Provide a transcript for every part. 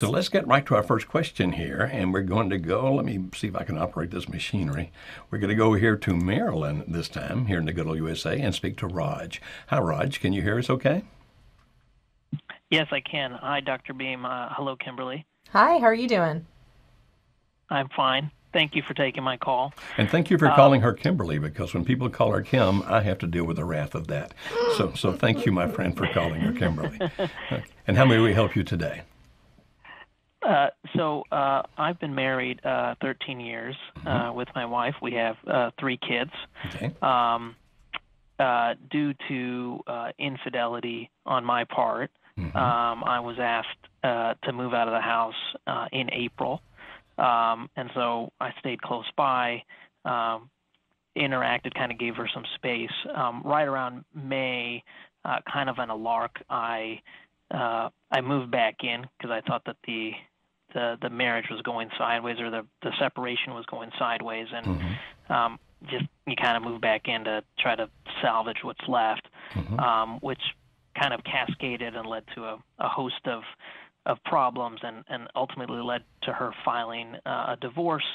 So let's get right to our first question here, and we're going to go. Let me see if I can operate this machinery. We're going to go here to Maryland this time, here in the good old USA, and speak to Raj. Hi, Raj. Can you hear us okay? Yes, I can. Hi, Dr. Beam. Uh, hello, Kimberly. Hi, how are you doing? I'm fine. Thank you for taking my call. And thank you for calling her Kimberly, because when people call her Kim, I have to deal with the wrath of that. So, so thank you, my friend, for calling her Kimberly. And how may we help you today? Uh, so uh, I've been married uh, 13 years uh, with my wife. We have uh, three kids. Okay. Um, uh, due to uh, infidelity on my part, um, I was asked uh, to move out of the house uh, in April, um, and so I stayed close by. Um, interacted, kind of gave her some space. Um, right around May, uh, kind of on a lark, I uh, I moved back in because I thought that the the the marriage was going sideways or the the separation was going sideways, and um, just you kind of move back in to try to salvage what's left, um, which kind of cascaded and led to a, a host of of problems and, and ultimately led to her filing uh, a divorce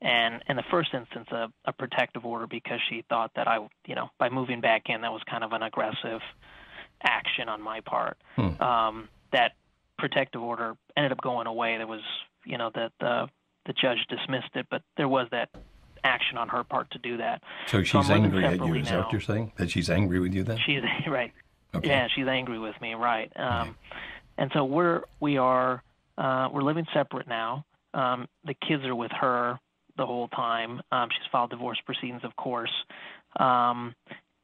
and in the first instance a, a protective order because she thought that I you know by moving back in that was kind of an aggressive action on my part. Um, that protective order ended up going away. There was you know that the the judge dismissed it, but there was that action on her part to do that. So she's living angry at you. Is that what you're saying? That she's angry with you then? She's right. Okay. Yeah, she's angry with me, right? Um, And so we're we are uh, we're living separate now. Um, the kids are with her the whole time. Um, she's filed divorce proceedings, of course, um,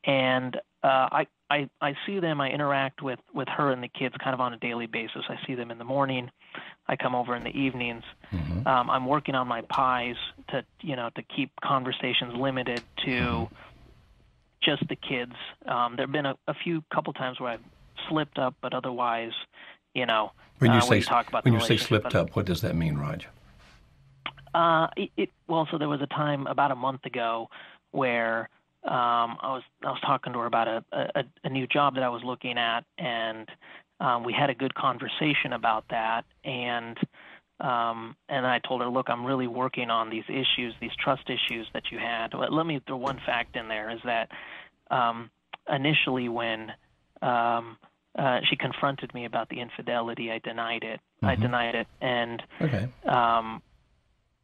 and uh, I, I I see them. I interact with with her and the kids kind of on a daily basis. I see them in the morning. I come over in the evenings. Mm-hmm. Um, I'm working on my pies to you know to keep conversations limited to Mm-hmm. just the kids. Um, there have been a, a few couple times where I've slipped up, but otherwise, you know, When you uh, say talk about when you say slipped up, what does that mean, Raj? uh, it, it well, so there was a time about a month ago where um, I was I was talking to her about a, a a new job that I was looking at, and um, we had a good conversation about that, and um, and I told her, look, I'm really working on these issues, these trust issues that you had. Let, let me throw one fact in there is that um, initially when um, uh, she confronted me about the infidelity, I denied it. I denied it, and Okay. um,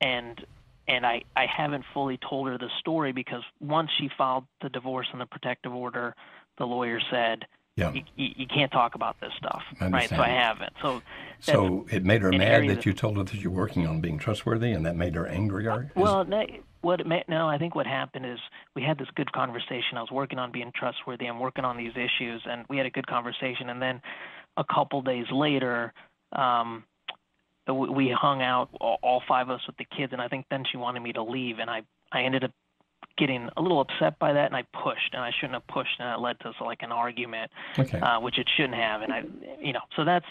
and and I I haven't fully told her the story because once she filed the divorce and the protective order, the lawyer said Yeah. you, you, can't talk about this stuff, right? So I haven't. So So it made her mad that that- you told her that you're working on being trustworthy, and that made her angrier. Is- Well, no, what it may, no, I think what happened is we had this good conversation. I was working on being trustworthy. I'm working on these issues, and we had a good conversation. And then a couple days later, um, we we hung out, all, five of us with the kids, and I think then she wanted me to leave, and I I ended up getting a little upset by that, and I pushed, and I shouldn't have pushed, and it led to like an argument, Okay. uh, which it shouldn't have, and I, you know, so that's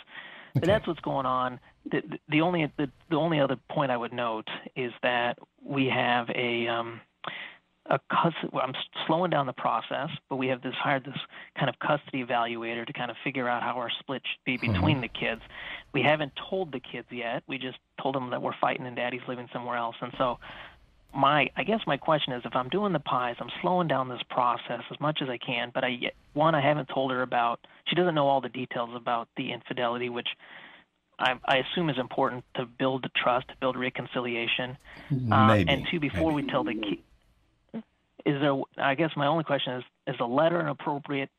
that's what's going on. The, the only the, the only other point I would note is that we have a um, a custody. Well, I'm slowing down the process, but we have this hired this kind of custody evaluator to kind of figure out how our split should be between the kids. We haven't told the kids yet. We just told them that we're fighting and Daddy's living somewhere else, and so my I guess my question is if I'm doing the pies, I'm slowing down this process as much as I can, but I one I haven't told her about. She doesn't know all the details about the infidelity, which I, I assume is important to build the trust, to build reconciliation. Um, Maybe, and two, before maybe. we tell the kid, is there? I guess my only question is: Is a letter an appropriate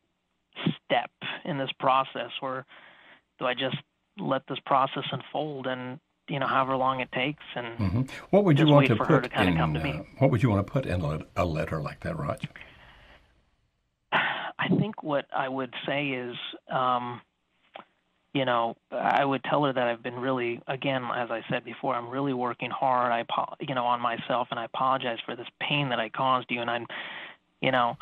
step in this process, or do I just let this process unfold and you know however long it takes and hmm What would you want to put to in? come to me. uh, what would you want to put in a, a letter like that, Raj? I think what I would say is, um, you know, I would tell her that I've been really, again, as I said before, I'm really working hard. I, you know, on myself, and I apologize for this pain that I caused you. And I'm, you know,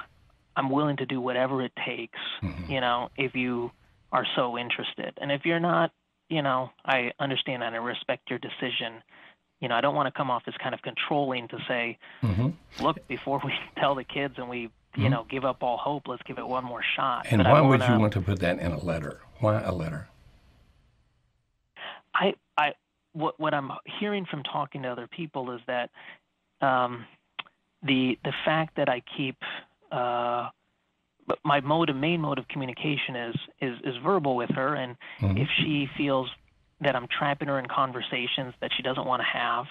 I'm willing to do whatever it takes. You know, if you are so interested, and if you're not, you know, I understand and I respect your decision. You know, I don't want to come off as kind of controlling to say, hmm look, before we tell the kids and we, you know, give up all hope, let's give it one more shot. And But why would you want to put that in a letter? Why a letter? I, I, what, what I'm hearing from talking to other people is that um, the the fact that I keep uh, my mode of main mode of communication is is, is verbal with her, and mm-hmm. if she feels that I'm trapping her in conversations that she doesn't want to have,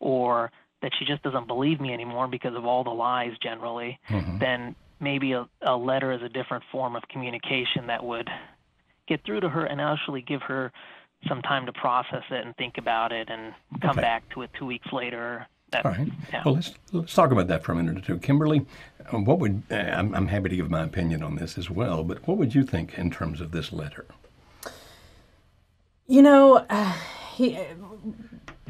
or that she just doesn't believe me anymore because of all the lies generally, mm-hmm. then maybe a, a letter is a different form of communication that would get through to her and actually give her some time to process it and think about it and come okay. back to it two weeks later. That, All right. Yeah. Well, let's let's talk about that for a minute or two. Kimberly, um, what would uh, I'm, I'm happy to give my opinion on this as well, but what would you think in terms of this letter? You know, uh, he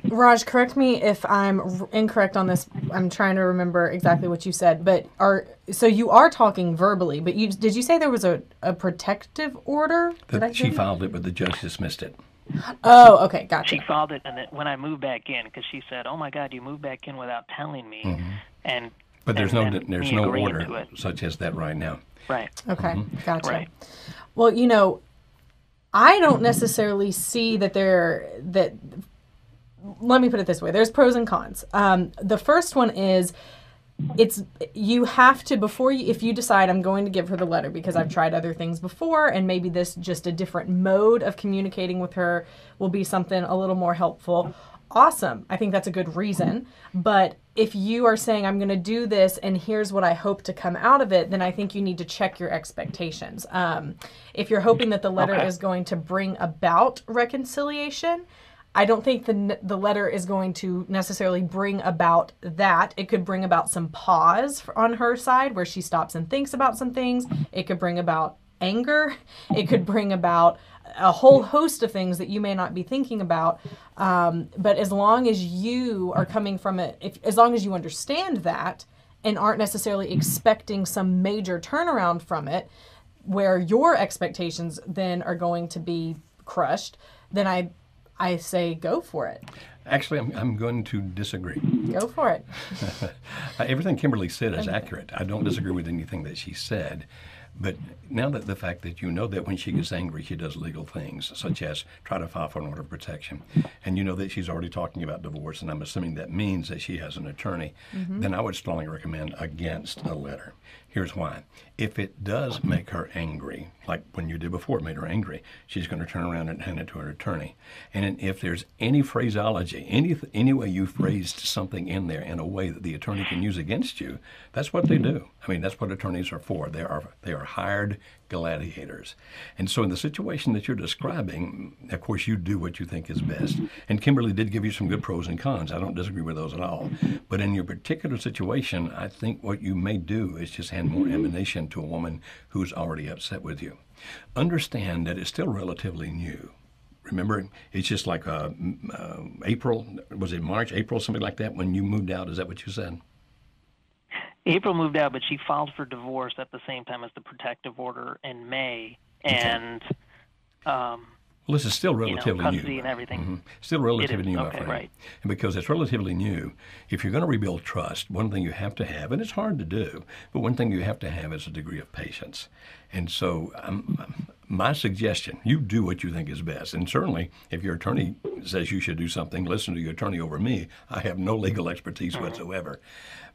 Raj, correct me if I'm incorrect on this. I'm trying to remember exactly what you said, but are so you are talking verbally, but you did you say there was a, a protective order? That she filed it, but the judge dismissed it. Oh, okay, gotcha. She filed it, and then when I moved back in, because she said, "Oh my God, you moved back in without telling me," mm-hmm. and but there's and, no there's no order such as that right now. Right. Okay, mm-hmm. gotcha. Right. Well, you know, I don't necessarily see that there that let me put it this way there's pros and cons um, the first one is it's you have to before you if you decide i'm going to give her the letter because i've tried other things before and maybe this just a different mode of communicating with her will be something a little more helpful. Awesome. I think that's a good reason. But if you are saying i'm going to do this and here's what i hope to come out of it then i think you need to check your expectations. Um, if you're hoping that the letter okay. is going to bring about reconciliation I don't think the the letter is going to necessarily bring about that. It could bring about some pause on her side where she stops and thinks about some things. It could bring about anger. It could bring about a whole host of things that you may not be thinking about. Um, but as long as you are coming from it, if, as long as you understand that and aren't necessarily expecting some major turnaround from it, where your expectations then are going to be crushed, then I I say go for it. Actually, I'm, I'm going to disagree. Go for it. Everything Kimberly said is accurate. I don't disagree with anything that she said. But now that the fact that you know that when she gets angry, she does legal things, such as try to file for an order of protection, and you know that she's already talking about divorce, and I'm assuming that means that she has an attorney, mm-hmm. then I would strongly recommend against a letter. Here's why. If it does make her angry, like when you did before, it made her angry, she's going to turn around and hand it to her attorney. And if there's any phraseology, any, any way you phrased something in there in a way that the attorney can use against you, that's what they do. I mean, that's what attorneys are for. They are, they are hired gladiators. And so, in the situation that you're describing, of course, you do what you think is best. And Kimberly did give you some good pros and cons. I don't disagree with those at all. But in your particular situation, I think what you may do is just hand more emanation to a woman who's already upset with you. Understand that it's still relatively new. Remember, it's just like uh, uh, April, was it March, April, something like that, when you moved out? Is that what you said? April moved out, but she filed for divorce at the same time as the protective order in May, and um, well, this is still relatively you know, new. and everything. Mm-hmm. Still relatively new, okay, my friend. Right. And because it's relatively new, if you're going to rebuild trust, one thing you have to have, and it's hard to do, but one thing you have to have is a degree of patience. And so, um, my suggestion, you do what you think is best. And certainly, if your attorney says you should do something, listen to your attorney over me. I have no legal expertise mm-hmm. whatsoever.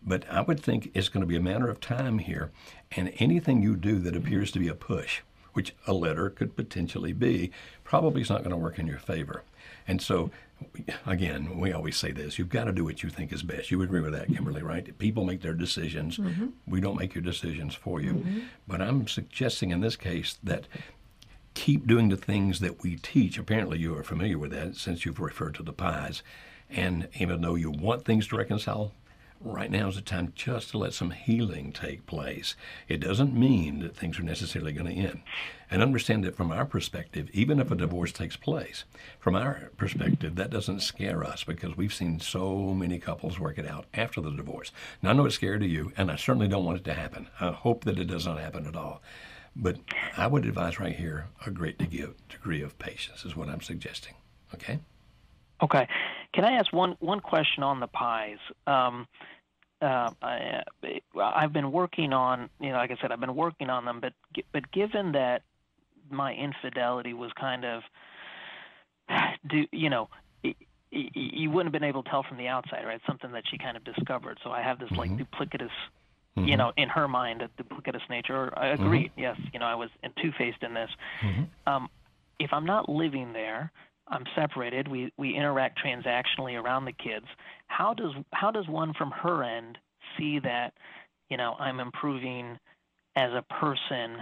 But I would think it's going to be a matter of time here. And anything you do that appears to be a push, which a letter could potentially be, probably is not going to work in your favor. And so, again, we always say this you've got to do what you think is best. You agree with that, Kimberly, right? People make their decisions. Mm-hmm. We don't make your decisions for you. Mm-hmm. But I'm suggesting in this case that keep doing the things that we teach. Apparently, you are familiar with that since you've referred to the pies. And even though you want things to reconcile, right now is the time just to let some healing take place. It doesn't mean that things are necessarily going to end. And understand that from our perspective, even if a divorce takes place, from our perspective, that doesn't scare us because we've seen so many couples work it out after the divorce. Now, I know it's scary to you, and I certainly don't want it to happen. I hope that it does not happen at all. But I would advise right here a great degree of patience is what I'm suggesting. Okay? Okay. Can I ask one, one question on the pies? Um, uh, I, I've been working on, you know, like I said, I've been working on them, but but given that my infidelity was kind of do you know? you wouldn't have been able to tell from the outside, right? Something that she kind of discovered. So I have this like mm-hmm. duplicitous, mm-hmm. you know, in her mind, a duplicitous nature. I agree. Mm-hmm. Yes, you know, I was two faced in this. Mm-hmm. Um, if I'm not living there, I'm separated. We we interact transactionally around the kids. How does how does one from her end see that, you know, I'm improving as a person?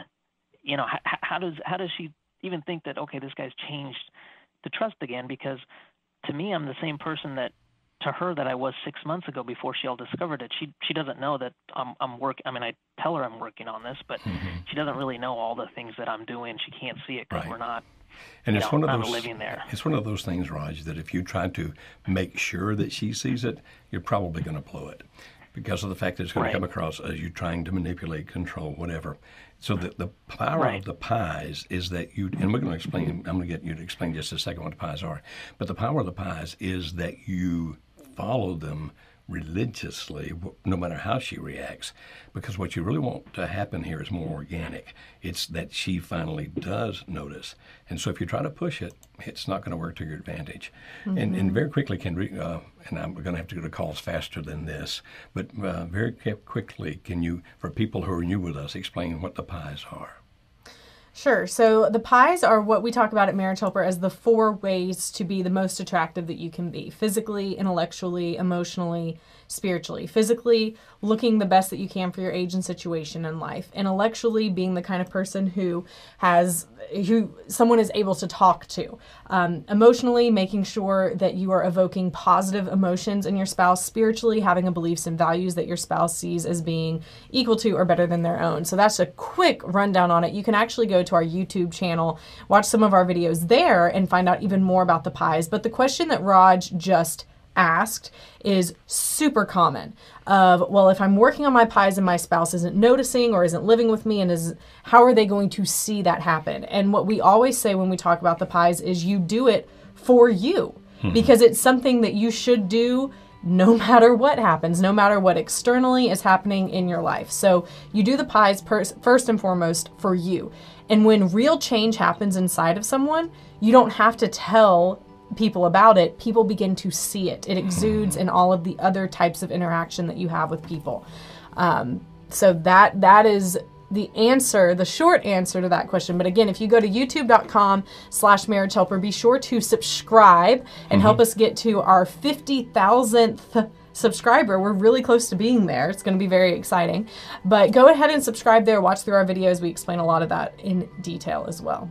You know, how, how does how does she even think that okay, this guy's changed the trust again? Because to me, I'm the same person that to her that I was six months ago before she all discovered it. She she doesn't know that I'm I'm work. I mean, I tell her I'm working on this, but mm-hmm. she doesn't really know all the things that I'm doing. She can't see it because right. we're not. And it's know, one of those living there. It's one of those things, Raj, that if you try to make sure that she sees it, you're probably going to blow it because of the fact that it's going right. to come across as you trying to manipulate, control, whatever. So the, the power right. of the pies is that you, and we're going to explain, I'm going to get you to explain just a second what the pies are, but the power of the pies is that you follow them religiously, no matter how she reacts. Because what you really want to happen here is more organic. It's that she finally does notice. And so if you try to push it, it's not going to work to your advantage. Mm-hmm. And, and very quickly, can uh, and I'm going to have to go to calls faster than this, but uh, very quickly, can you, for people who are new with us, explain what the pies are? Sure. So the pies are what we talk about at Marriage Helper as the four ways to be the most attractive that you can be physically, intellectually, emotionally, spiritually. Physically, looking the best that you can for your age and situation in life. Intellectually, being the kind of person who has who someone is able to talk to. Um, emotionally, making sure that you are evoking positive emotions in your spouse. Spiritually, having a beliefs and values that your spouse sees as being equal to or better than their own. So that's a quick rundown on it. You can actually go to our YouTube channel, watch some of our videos there, and find out even more about the pies. But the question that Raj just asked is super common of well if i'm working on my pies and my spouse isn't noticing or isn't living with me and is how are they going to see that happen and what we always say when we talk about the pies is you do it for you hmm. because it's something that you should do no matter what happens, no matter what externally is happening in your life. So you do the pies first and foremost for you. And when real change happens inside of someone, you don't have to tell people about it, people begin to see it. It exudes in all of the other types of interaction that you have with people. Um, so that that is the answer, the short answer to that question. But again, if you go to youtube.com slash marriage helper, be sure to subscribe and mm-hmm. help us get to our 50,000th subscriber. We're really close to being there. It's going to be very exciting. But go ahead and subscribe there, watch through our videos. We explain a lot of that in detail as well.